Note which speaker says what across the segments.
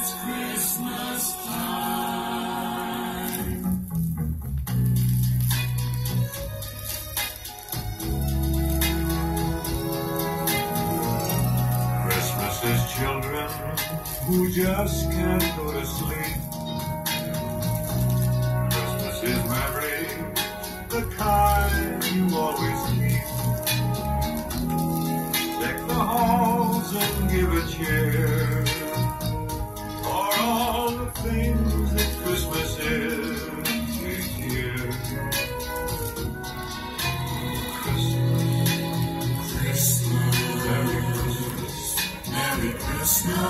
Speaker 1: it's Christmas time.
Speaker 2: Christmas is children who just can't go to sleep. Christmas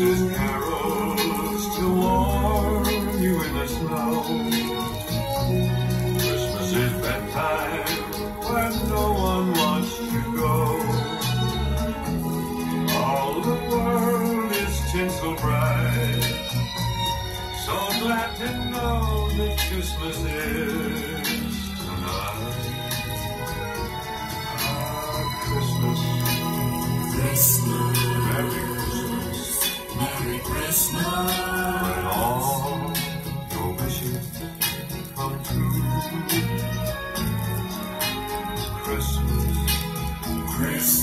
Speaker 2: is carols to warm you in the snow. That Christmas is tonight. Ah, Christmas,
Speaker 1: Christmas,
Speaker 2: Merry Christmas,
Speaker 1: Merry Christmas.
Speaker 2: when all your wishes come true. Christmas,
Speaker 1: Christmas,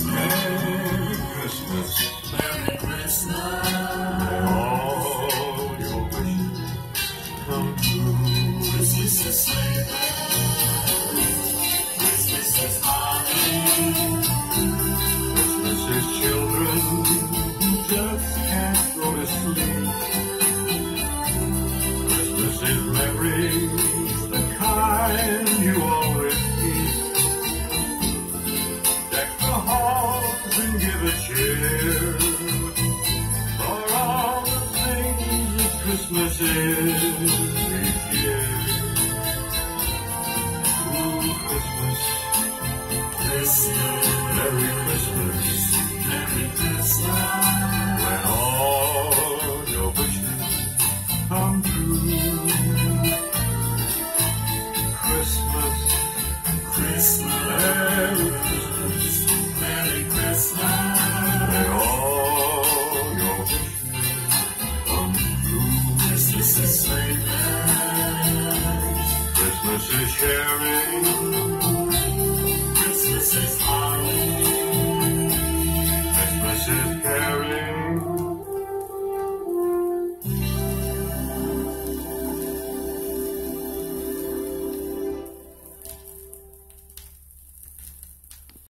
Speaker 2: Christmas
Speaker 1: is
Speaker 2: each year. Ooh, Christmas,
Speaker 1: Christmas,
Speaker 2: Merry Christmas.
Speaker 1: Merry Christmas. Christmas is sharing.